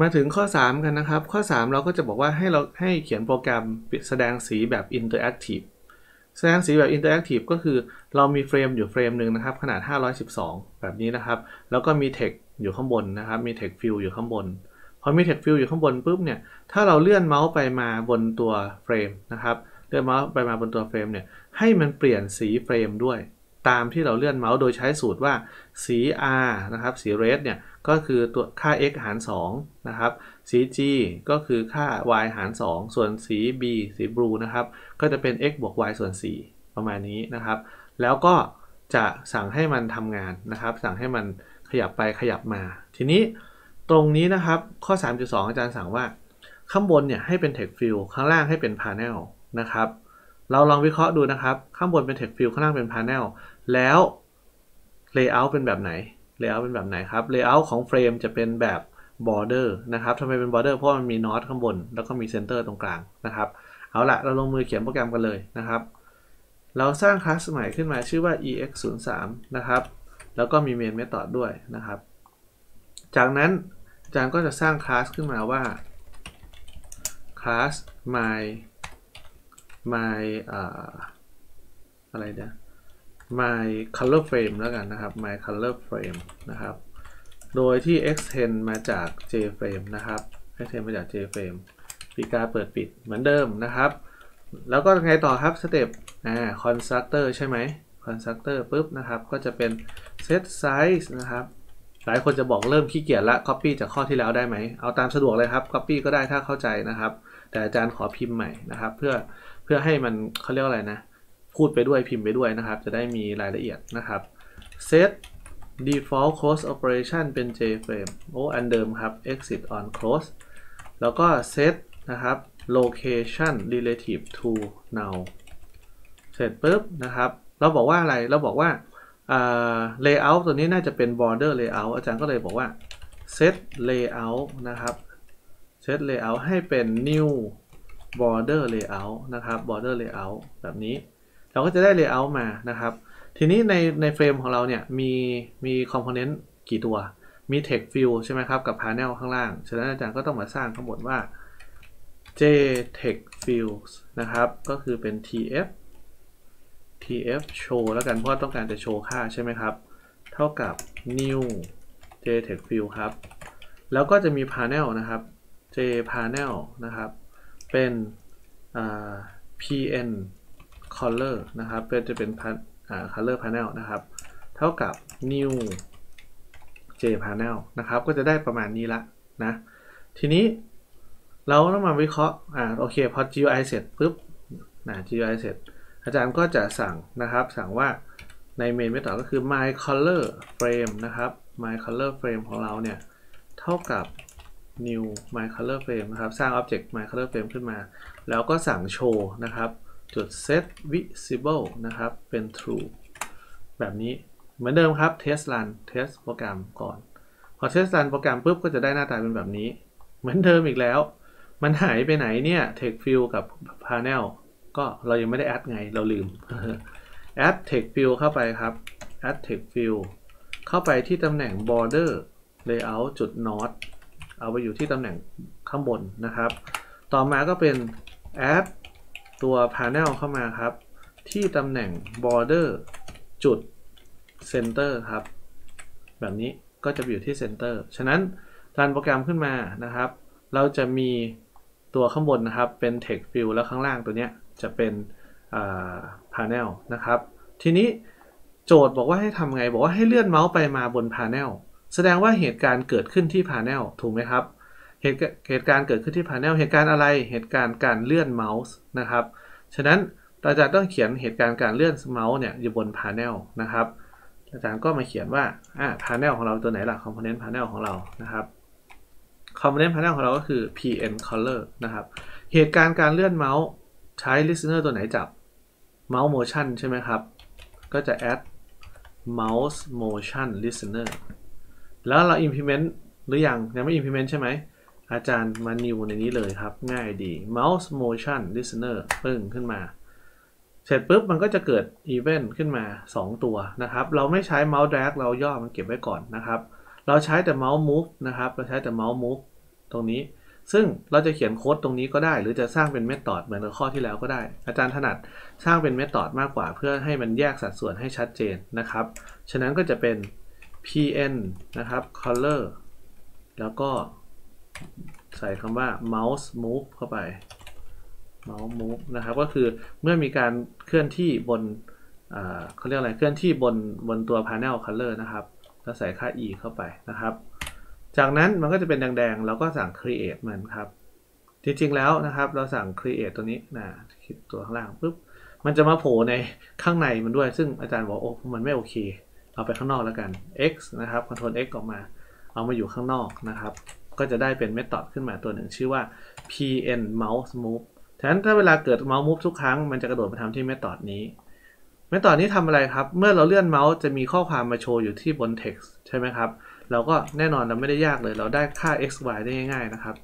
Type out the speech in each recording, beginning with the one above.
มาถึงข้อ 3 กันนะครับ ข้อ 3 เราก็จะบอกว่าให้เราให้เขียนโปรแกรมแสดงสีแบบ interactive แสดงสีแบบ interactive ก็คือเรามี frame อยู่ frame หนึ่งนะครับ ขนาด 512 แบบนี้นะครับ แล้วก็มี text อยู่ข้างบนนะครับ มี text field อยู่ข้างบน พอมี text field อยู่ข้างบนปุ๊บเนี่ย ถ้าเราเลื่อนเมาส์ไปมาบนตัว frame นะครับ เลื่อนเมาส์ไปมาบนตัว frame เนี่ย ให้มันเปลี่ยนสี frame ด้วย ตามที่เราเลื่อนเมาส์โดยใช้สูตรว่าสี R นะครับสี red เนี่ยก็คือตัวค่า x หาร2นะครับสี G ก็คือค่า y หาร 2 ส่วนสี B สี blue นะครับก็จะเป็น x บวก y ส่วน 4 ประมาณนี้นะครับ แล้วก็จะสั่งให้มันทำงานนะครับ สั่งให้มันขยับไปขยับมา ทีนี้ตรงนี้นะครับข้อ 3.2 อาจารย์สั่งว่า ข้างบนเนี่ยให้เป็น text field ข้างล่างให้เป็น panel นะครับ เราลองวิเคราะห์ดูนะครับ ข้างบนเป็น text field ข้างล่างเป็น panel แล้ว layout เป็นแบบไหน layout เป็นแบบไหนครับ layout ของเฟรมจะเป็นแบบ border นะครับทำไมเป็น border เพราะมันมี node ข้างบน แล้วก็มี center ตรงกลางนะครับ เอาละเราลงมือเขียนโปรแกรมกันเลยนะครับ เราสร้างคลาสใหม่ขึ้นมาชื่อว่า ex03 นะครับ แล้วก็มี main method ด้วยนะครับ จากนั้นอาจารย์ก็จะสร้างคลาสขึ้นมาว่า class my my อะไรเนี่ย my color frame แล้วกันนะครับ my color frame นะครับ โดยที่ extend มาจาก jframe นะครับ extend มาจาก jframe ปีกาเปิดปิดเหมือนเดิมนะครับ แล้วก็ไงต่อครับสเต็ปอ่า constructor ใช่ไหม constructor ปุ๊บนะครับ ก็จะเป็น set size นะครับ หลายคนจะบอกเริ่มขี้เกียจละ copy จากข้อที่แล้วได้ไหม เอาตามสะดวกเลยครับ copy ก็ได้ถ้าเข้าใจนะครับ แต่อาจารย์ขอพิมพ์ใหม่นะครับ เพื่อ เพื่อให้มันเขาเรียกว่าอะไรนะ พูดไปด้วยพิมพ์ไปด้วยนะครับ จะได้มีรายละเอียดนะครับ set default close operation เป็น jframe โอ้อันเดิมครับ exit on close แล้วก็ set นะครับ location relative to now เสร็จปุ๊บนะครับ เราบอกว่าอะไรเราบอกว่า layout ตัวนี้น่าจะเป็น border layout อาจารย์ก็เลยบอกว่า set layout นะครับ set layout ให้เป็น new border layout นะครับ border layout แบบนี้ เราก็จะได้ layout มานะครับ ทีนี้ในในเฟรมของเราเนี่ยมีมี component กี่ตัว มี text field ใช่ไหมครับ กับ panel ข้างล่าง ฉะนั้นอาจารย์ก็ต้องมาสร้างข้างบนว่า j text fields นะครับ ก็คือเป็น tf tf show แล้วกันเพราะต้องการจะโชว์ค่าใช่ไหมครับ เท่ากับ new j text field ครับ แล้วก็จะมี panel นะครับ j panel นะครับ เป็น pn color นะครับเป็นจะเป็น color panel นะครับ เท่ากับ new j panel นะครับ ก็จะได้ประมาณนี้ละนะ ทีนี้เราต้องมาวิเคราะห์ อ่า โอเค พอ GUI เสร็จปุ๊บนะ GUI เสร็จ อาจารย์ก็จะสั่งนะครับ สั่งว่าใน main method ก็คือ my color frame นะครับ my color frame ของเราเนี่ย เท่ากับ new my color frame นะครับ สร้าง object my color frame ขึ้นมา แล้วก็สั่งโชว์นะครับ จุด set visible นะครับ เป็น true แบบนี้เหมือนเดิมครับ test run test โปรแกรมก่อน พอ test run โปรแกรมปุ๊บก็จะได้หน้าตาเป็นแบบนี้ เหมือนเดิมอีกแล้ว มันหายไปไหนเนี่ย text field กับ panel ก็เรายังไม่ได้ add ไงเราลืม add text field เข้าไปครับ add text field เข้าไปที่ตำแหน่ง border layout จุด north เอาไปอยู่ที่ตำแหน่งข้างบนนะครับ ต่อมาก็เป็น add ตัว panel เข้ามาครับ ที่ตำแหน่ง border จุด center ครับ แบบนี้ก็จะอยู่ที่ center ฉะนั้นรันโปรแกรมขึ้นมานะครับ เราจะมีตัวข้างบนนะครับเป็น text field แล้วข้างล่างตัวเนี้ยจะเป็น panel นะครับ ทีนี้โจทย์บอกว่าให้ทำไง บอกว่าให้เลื่อนเมาส์ไปมาบน panel แสดงว่าเหตุการณ์เกิดขึ้นที่ panel ถูกไหมครับ เหตุเหตุการณ์เกิดขึ้นที่ panel เหตุการณ์อะไรเหตุการณ์การเลื่อนเมาส์นะครับ ฉะนั้นอาจารย์ต้องเขียนเหตุการณ์การเลื่อนเมาส์เนี่ยอยู่บน panel นะครับอาจารย์ก็มาเขียนว่าอ่า panel ของเราตัวไหนล่ะ component panel ของเรานะครับ component panel ของเราก็คือ pn color นะครับ เหตุการณ์การเลื่อนเมาส์ใช้ listener ตัวไหนจับ mouse motion ใช่ไหมครับ ก็จะ add mouse motion listener แล้วเรา implement หรือยังยังไม่ implement ใช่ไหม อาจารย์มา new ในนี้เลยครับ ง่ายดี mouse motion listener ปึ้งขึ้นมา เสร็จปุ๊บมันก็จะเกิด event ขึ้นมา 2 ตัวนะครับ เราไม่ใช้ mouse drag เราย่อมันเก็บไว้ก่อนนะครับ เราใช้แต่ mouse move นะครับ เราใช้แต่ mouse move ตรงนี้ ซึ่งเราจะเขียนโค้ดตรงนี้ก็ได้ หรือจะสร้างเป็นเมธอดเหมือนกับข้อที่แล้วก็ได้ อาจารย์ถนัดสร้างเป็นเมธอดมากกว่า เพื่อให้มันแยกสัดส่วนให้ชัดเจนนะครับ ฉะนั้นก็จะเป็น pn นะครับ color แล้วก็ใส่คำว่า mouse move เข้าไป mouse move นะครับ ก็คือเมื่อมีการเคลื่อนที่บนเขาเรียกอะไร เคลื่อนที่บนบนตัว panel color นะครับ แล้วใส่ค่า e เข้าไปนะครับ จากนั้นมันก็จะเป็นแดงๆ เราก็สั่ง create มันครับ จริงๆ แล้วนะครับ เราสั่ง create ตัวนี้นะคลิกตัวข้างล่างปุ๊บ มันจะมาโผล่ในข้างในมันด้วย ซึ่งอาจารย์บอกโอ้ มันไม่โอเค เอาไปข้างนอกแล้วกัน x นะครับ control x ออกมา เอามาอยู่ข้างนอกนะครับ ก็จะได้เป็นเมธอดขึ้นมาตัวหนึ่งชื่อว่า pn mouse move ฉะนั้นถ้าเวลาเกิด mouse move ทุกครั้ง มันจะกระโดดไปทำที่เมธอดนี้ เมธอดนี้ทำอะไรครับ เมื่อเราเลื่อนเมาส์จะมีข้อความมาโชว์อยู่ที่บน text ใช่ไหมครับ เราก็แน่นอนเราไม่ได้ยากเลย เราได้ค่า x y ได้ง่ายๆนะครับ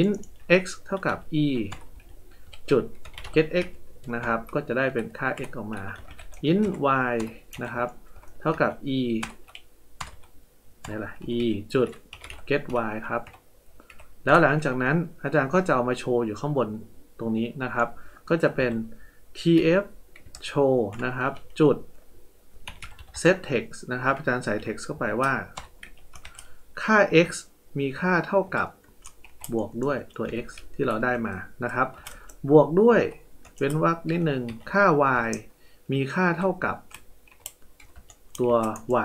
int x เท่ากับ e จุด get x นะครับ ก็จะได้เป็นค่า x ออกมา int y นะครับ ท่ากับ e นี่แหละ e จุด get y ครับ แล้วหลังจากนั้นอาจารย์ก็จะเอามาโชว์อยู่ข้างบนตรงนี้นะครับ ก็จะเป็น tf show นะครับ จุด set text นะครับ อาจารย์ใส่ text เข้าไปว่า ค่า x มีค่าเท่ากับบวกด้วยตัว x ที่เราได้มานะครับ บวกด้วยเว้นวรรคนิดหนึ่งค่า y มีค่าเท่ากับ ตัว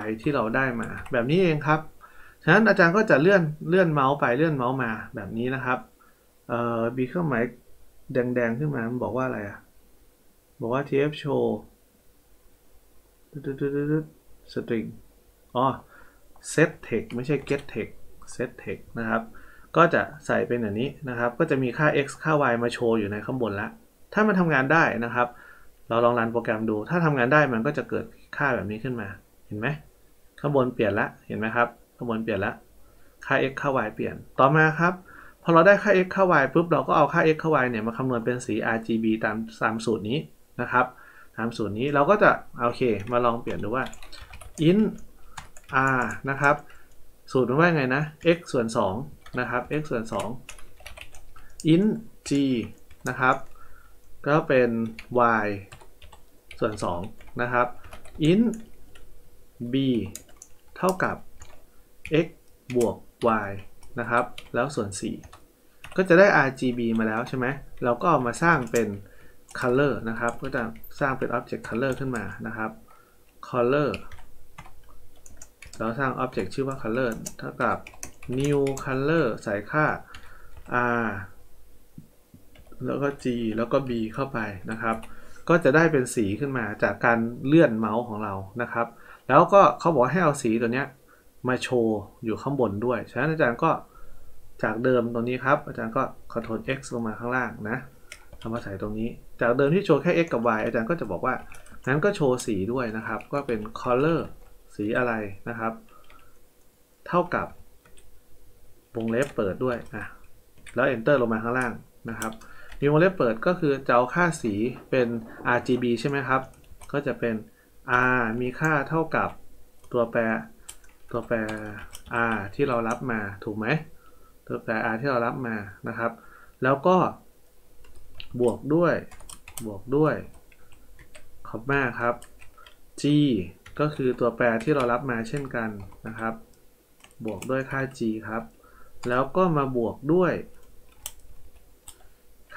y ที่เราได้มา แบบนี้เองครับ ฉะนั้นอาจารย์ก็จะเลื่อนเลื่อนเมาส์ไปเลื่อนเมาส์มาแบบนี้นะครับเอ่อมีเครื่องหมายแดงๆขึ้นมา มันบอกว่าอะไรอะบอกว่า tf show string อ๋อ set text ไม่ใช่ get text set text นะครับ ก็จะใส่เป็นอย่างนี้นะครับ ก็จะมีค่า x ค่า y มาโชว์อยู่ในข้างบนแล้วถ้ามันทำงานได้นะครับ เราลองรันโปรแกรมดู ถ้าทำงานได้มันก็จะเกิดค่าแบบนี้ขึ้นมา เห็นไหมข้างบนเปลี่ยนละ เห็นไหมครับข้างบนเปลี่ยนละ ค่า x ค่า y เปลี่ยน ต่อมาครับ พอเราได้ค่า x ค่า y ปุ๊บ เราก็เอาค่า x ค่า y เนี่ยมาคำนวณเป็นสี RGB ตามตามสูตรนี้นะครับ ตามสูตรนี้เราก็จะโอเค มาลองเปลี่ยนดูว่า int r นะครับ สูตรมันว่าไงนะ x ส่วน2นะครับ x ส่วน2 int g นะครับ ก็เป็น y ส่วน2นะครับ int b เท่ากับ x บวก y นะครับ แล้วส่วน 4 ก็จะได้ RGB มาแล้วใช่ไหม เราก็เอามาสร้างเป็น color นะครับ ก็จะสร้างเป็น object color ขึ้นมานะครับ color เราสร้าง object ชื่อว่า color เท่ากับ new color ใส่ค่า r แล้วก็ g แล้วก็ b เข้าไปนะครับ ก็จะได้เป็นสีขึ้นมาจากการเลื่อนเมาส์ของเรานะครับ แล้วก็เขาบอกให้เอาสีตัวนี้มาโชว์อยู่ข้างบนด้วย ฉะนั้นอาจารย์ก็จากเดิมตรงนี้ครับ อาจารย์ก็ Ctrl X ลงมาข้างล่างนะเอามาใส่ตรงนี้ จากเดิมที่โชว์แค่ x กับ y อาจารย์ก็จะบอกว่า งั้นก็โชว์สีด้วยนะครับ ก็เป็น color สีอะไรนะครับ เท่ากับวงเล็บเปิดด้วยอะแล้ว enter ลงมาข้างล่างนะครับ มีวงเล็บเปิดก็คือจะเอาค่าสีเป็น RGB ใช่ไหมครับ ก็จะเป็น R มีค่าเท่ากับตัวแปรตัวแปร R ที่เรารับมาถูกไหมตัวแปร R ที่เรารับมานะครับ แล้วก็บวกด้วยบวกด้วยขอบมาครับ g ก็คือตัวแปรที่เรารับมาเช่นกันนะครับ บวกด้วยค่า g ครับ แล้วก็มาบวกด้วย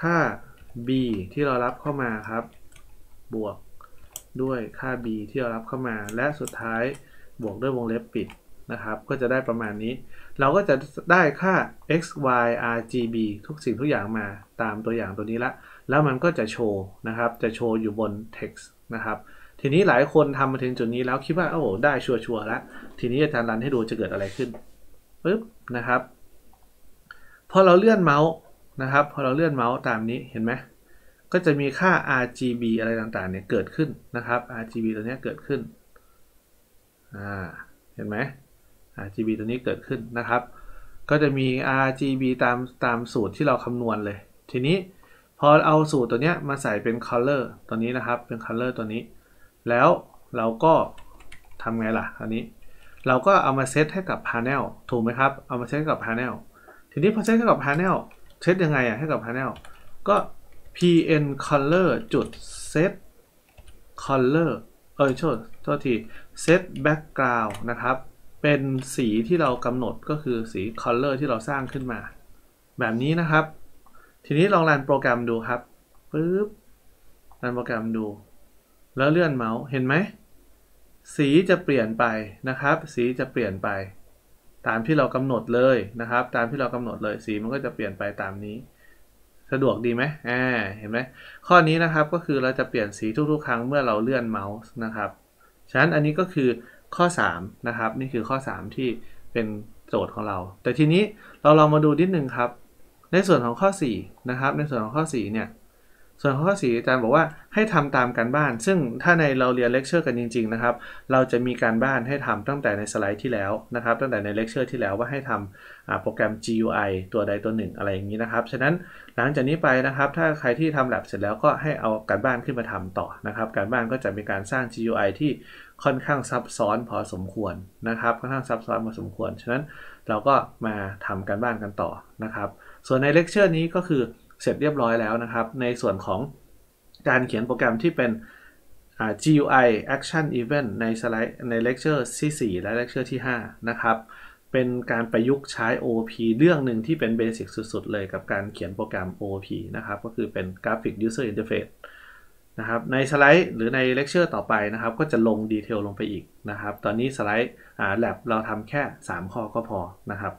ค่า b ที่เรารับเข้ามาครับ บวกด้วยค่า b ที่เรารับเข้ามา และสุดท้ายบวกด้วยวงเล็บปิดนะครับ ก็จะได้ประมาณนี้ เราก็จะได้ค่า x y r g b ทุกสิ่งทุกอย่างมาตามตัวอย่างตัวนี้ละ แล้วมันก็จะโชว์นะครับ จะโชว์อยู่บน text นะครับ ทีนี้หลายคนทำมาถึงจุดนี้แล้วคิดว่าโอ้ได้ชัวร์ๆแล้ว ทีนี้อาจารย์รันให้ดูจะเกิดอะไรขึ้นปึ๊บนะครับ พอเราเลื่อนเมาส์ นะครับพอเราเลื่อนเมาส์ตามนี้เห็นไหมก็จะมีค่า RGB อะไรต่างๆเนี่ยเกิดขึ้นนะครับ RGB ตัวนี้เกิดขึ้นอ่าเห็นไหม RGB ตัวนี้เกิดขึ้นนะครับ ก็จะมี RGB ตามตามสูตรที่เราคำนวณเลย ทีนี้พอเอาสูตรตัวนี้มาใส่เป็น color ตัวนี้นะครับ เป็น color ตัวนี้ แล้วเราก็ทำไงล่ะคราวนี้ เราก็เอามาเซตให้กับ panel ถูกไหมครับ เอามาเซตกับ panel ทีนี้พอเซตให้กับ panel เซตยังไงอะให้กับ panel ก็ pn color จุด set color เออโทษโทษที set background นะครับ เป็นสีที่เรากำหนดก็คือสี color ที่เราสร้างขึ้นมา แบบนี้นะครับ ทีนี้ลองรันโปรแกรมดูครับปึ๊บรันโปรแกรมดู แล้วเลื่อนเมาส์เห็นไหม สีจะเปลี่ยนไปนะครับ สีจะเปลี่ยนไป ตามที่เรากำหนดเลยนะครับ ตามที่เรากำหนดเลยสีมันก็จะเปลี่ยนไปตามนี้ สะดวกดีไหมอ่าเห็นไหมข้อนี้นะครับก็คือเราจะเปลี่ยนสีทุกๆ ครั้งเมื่อเราเลื่อนเมาส์นะครับฉะนั้นอันนี้ก็คือข้อ3นะครับนี่คือข้อ 3 ที่เป็นโจทย์ของเรา แต่ทีนี้เราลองมาดูนิดนึงครับ ในส่วนของข้อ4นะครับในส่วนของข้อ4เนี่ย ส่วนของข้ออาจารย์บอกว่าให้ทำตามการบ้าน ซึ่งถ้าในเราเรียนเลคเชอร์กันจริงๆนะครับเราจะมีการบ้านให้ทำตั้งแต่ในสไลด์ที่แล้วนะครับตั้งแต่ในเลคเชอร์ที่แล้วว่าให้ทำโปรแกรม GUI ตัวใดตัวหนึ่งอะไรอย่างนี้นะครับฉะนั้นหลังจากนี้ไปนะครับถ้าใครที่ทำ lab เสร็จแล้วก็ให้เอาการบ้านขึ้นมาทำต่อนะครับการบ้านก็จะเป็นการสร้าง GUI ที่ค่อนข้างซับซ้อนพอสมควรนะครับค่อนข้างซับซ้อนพอสมควรฉะนั้นเราก็มาทำการบ้านกันต่อนะครับส่วนในเลคเชอร์นี้ก็คือ เสร็จเรียบร้อยแล้วนะครับ ในส่วนของการเขียนโปรแกรมที่เป็น GUI Action Event ในสไลด์ในเลคเชอร์ที่ 4 และเลคเชอร์ที่ 5 นะครับ เป็นการประยุกต์ใช้ OOP เรื่องหนึ่งที่เป็น basic สุด ๆ เลยกับการเขียนโปรแกรม OOP นะครับ ก็คือเป็น Graphic User Interface นะครับ ในสไลด์หรือในเลคเชอร์ต่อไปนะครับ ก็จะลง detail ลงไปอีกนะครับ ตอนนี้สไลด์ Lab เราทำแค่ 3 ข้อก็พอนะครับ